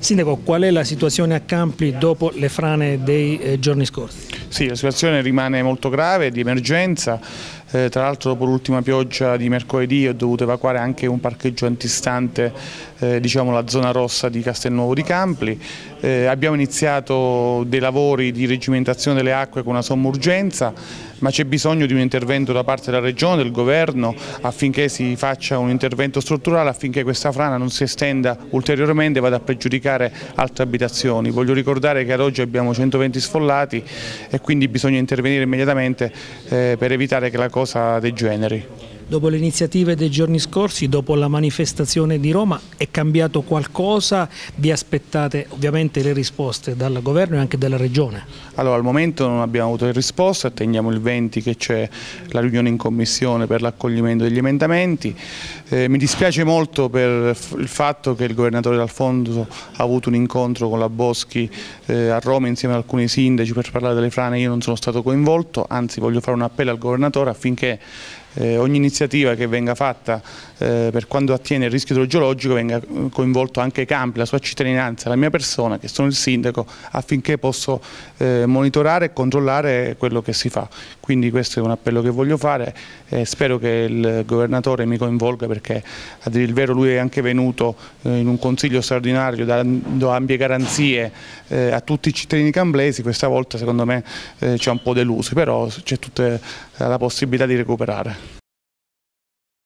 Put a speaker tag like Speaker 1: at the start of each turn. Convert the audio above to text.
Speaker 1: Sindaco, qual è la situazione a Campli dopo le frane dei eh, giorni scorsi?
Speaker 2: Sì, la situazione rimane molto grave, di emergenza, eh, tra l'altro dopo l'ultima pioggia di mercoledì ho dovuto evacuare anche un parcheggio antistante eh, diciamo, la zona rossa di Castelnuovo di Campli. Eh, abbiamo iniziato dei lavori di regimentazione delle acque con una somma urgenza, ma c'è bisogno di un intervento da parte della Regione, del Governo, affinché si faccia un intervento strutturale, affinché questa frana non si estenda ulteriormente e vada a pregiudicare altre abitazioni. Voglio ricordare che ad oggi abbiamo 120 sfollati e quindi bisogna intervenire immediatamente eh, per evitare che la cosa degeneri.
Speaker 1: Dopo le iniziative dei giorni scorsi, dopo la manifestazione di Roma, è cambiato qualcosa? Vi aspettate ovviamente le risposte dal Governo e anche dalla Regione?
Speaker 2: Allora, al momento non abbiamo avuto le risposte, attendiamo il 20 che c'è la riunione in Commissione per l'accoglimento degli emendamenti. Eh, mi dispiace molto per il fatto che il Governatore D'Alfonso ha avuto un incontro con la Boschi eh, a Roma insieme ad alcuni sindaci per parlare delle frane, io non sono stato coinvolto, anzi voglio fare un appello al Governatore affinché eh, ogni iniziativa che venga fatta eh, per quanto attiene il rischio idrogeologico venga eh, coinvolto anche Campi, la sua cittadinanza, la mia persona che sono il sindaco affinché posso eh, monitorare e controllare quello che si fa. Quindi questo è un appello che voglio fare e spero che il governatore mi coinvolga perché a dire il vero lui è anche venuto eh, in un consiglio straordinario dando ampie garanzie eh, a tutti i cittadini camblesi, questa volta secondo me ci ha un po' delusi, però c'è tutta la possibilità di recuperare.